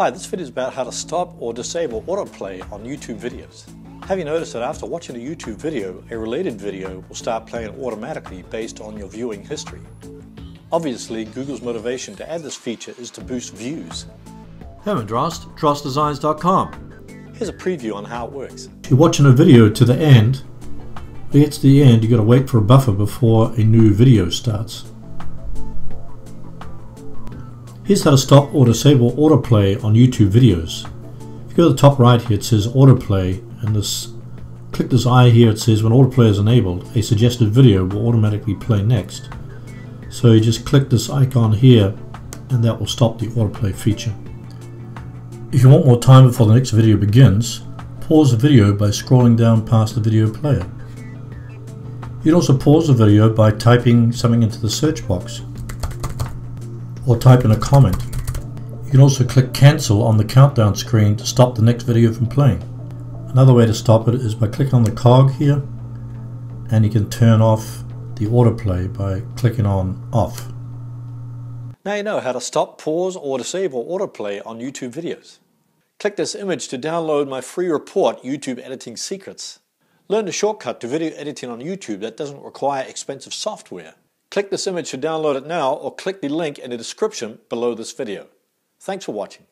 Hi, this video is about how to stop or disable autoplay on YouTube videos. Have you noticed that after watching a YouTube video, a related video will start playing automatically based on your viewing history? Obviously, Google's motivation to add this feature is to boost views. Herman Drost, DrostDesigns.com. Here's a preview on how it works. If you're watching a video to the end, to get to the end, you've got to wait for a buffer before a new video starts. Here's how to stop or disable autoplay on YouTube videos. If you go to the top right here, it says autoplay, and this click this eye here, it says when autoplay is enabled, a suggested video will automatically play next. So you just click this icon here, and that will stop the autoplay feature. If you want more time before the next video begins, pause the video by scrolling down past the video player. You can also pause the video by typing something into the search box or type in a comment. You can also click cancel on the countdown screen to stop the next video from playing. Another way to stop it is by clicking on the cog here and you can turn off the autoplay by clicking on off. Now you know how to stop, pause, or disable autoplay on YouTube videos. Click this image to download my free report, YouTube Editing Secrets. Learn the shortcut to video editing on YouTube that doesn't require expensive software. Click this image to download it now or click the link in the description below this video. Thanks for watching.